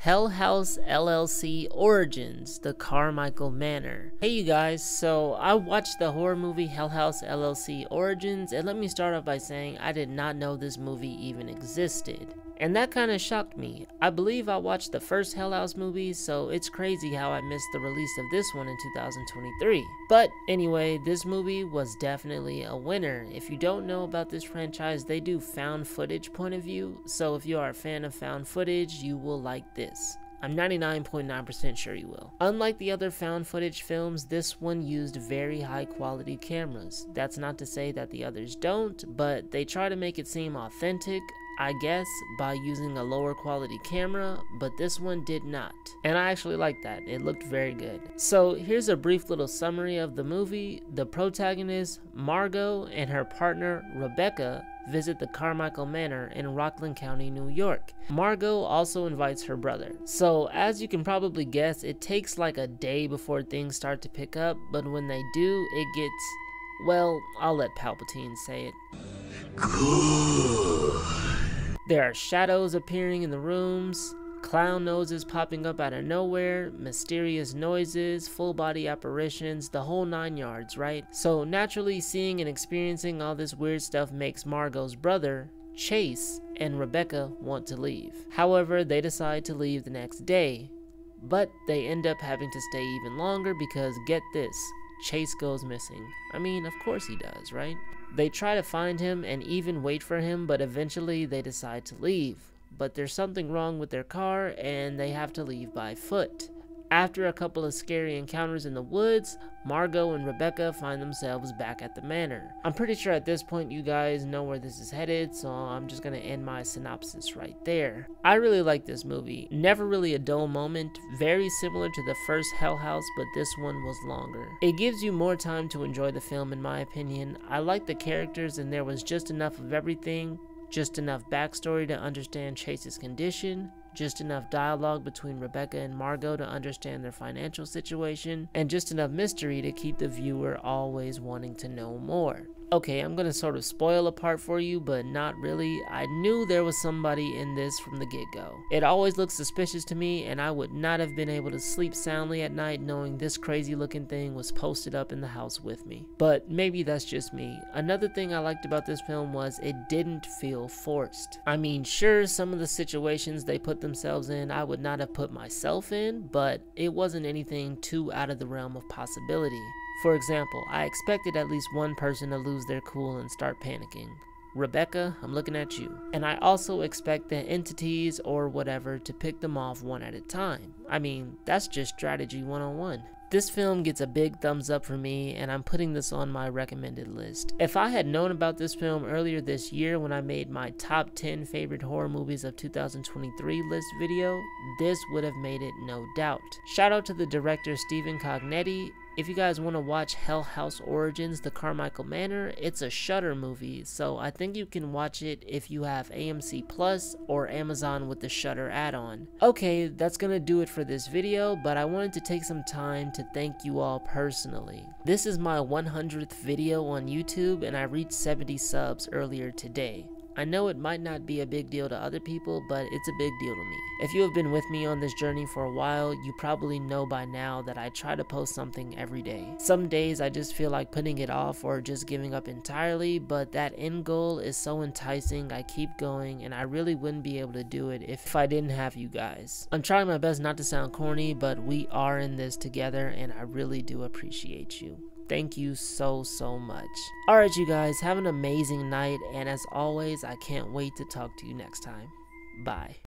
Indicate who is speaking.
Speaker 1: Hell House LLC Origins, The Carmichael Manor. Hey you guys, so I watched the horror movie Hell House LLC Origins and let me start off by saying I did not know this movie even existed. And that kind of shocked me. I believe I watched the first Hell House movie, so it's crazy how I missed the release of this one in 2023. But anyway, this movie was definitely a winner. If you don't know about this franchise, they do found footage point of view, so if you are a fan of found footage, you will like this. I'm 99.9% sure you will. Unlike the other found footage films, this one used very high quality cameras. That's not to say that the others don't, but they try to make it seem authentic, I guess, by using a lower quality camera, but this one did not. And I actually like that. It looked very good. So here's a brief little summary of the movie. The protagonist, Margot, and her partner, Rebecca, visit the Carmichael Manor in Rockland County, New York. Margot also invites her brother. So as you can probably guess, it takes like a day before things start to pick up, but when they do, it gets, well, I'll let Palpatine say it. Good. There are shadows appearing in the rooms, clown noses popping up out of nowhere, mysterious noises, full body apparitions, the whole nine yards, right? So naturally seeing and experiencing all this weird stuff makes Margot's brother, Chase, and Rebecca want to leave. However, they decide to leave the next day, but they end up having to stay even longer because get this, Chase goes missing. I mean, of course he does, right? They try to find him and even wait for him, but eventually they decide to leave. But there's something wrong with their car and they have to leave by foot. After a couple of scary encounters in the woods, Margot and Rebecca find themselves back at the manor. I'm pretty sure at this point you guys know where this is headed, so I'm just gonna end my synopsis right there. I really like this movie. Never really a dull moment, very similar to the first Hell House, but this one was longer. It gives you more time to enjoy the film in my opinion. I like the characters and there was just enough of everything, just enough backstory to understand Chase's condition, just enough dialogue between Rebecca and Margot to understand their financial situation, and just enough mystery to keep the viewer always wanting to know more. Okay, I'm gonna sort of spoil a part for you, but not really. I knew there was somebody in this from the get-go. It always looked suspicious to me, and I would not have been able to sleep soundly at night knowing this crazy looking thing was posted up in the house with me. But maybe that's just me. Another thing I liked about this film was it didn't feel forced. I mean, sure, some of the situations they put themselves in I would not have put myself in, but it wasn't anything too out of the realm of possibility. For example, I expected at least one person to lose their cool and start panicking. Rebecca, I'm looking at you. And I also expect the entities or whatever to pick them off one at a time. I mean, that's just strategy 101. This film gets a big thumbs up for me, and I'm putting this on my recommended list. If I had known about this film earlier this year when I made my top 10 favorite horror movies of 2023 list video, this would have made it no doubt. Shout out to the director Stephen Cognetti if you guys want to watch Hell House Origins, The Carmichael Manor, it's a Shudder movie, so I think you can watch it if you have AMC Plus or Amazon with the Shudder add-on. Okay, that's gonna do it for this video, but I wanted to take some time to thank you all personally. This is my 100th video on YouTube and I reached 70 subs earlier today. I know it might not be a big deal to other people, but it's a big deal to me. If you have been with me on this journey for a while, you probably know by now that I try to post something every day. Some days I just feel like putting it off or just giving up entirely, but that end goal is so enticing, I keep going, and I really wouldn't be able to do it if I didn't have you guys. I'm trying my best not to sound corny, but we are in this together, and I really do appreciate you. Thank you so, so much. Alright, you guys, have an amazing night, and as always, I can't wait to talk to you next time. Bye.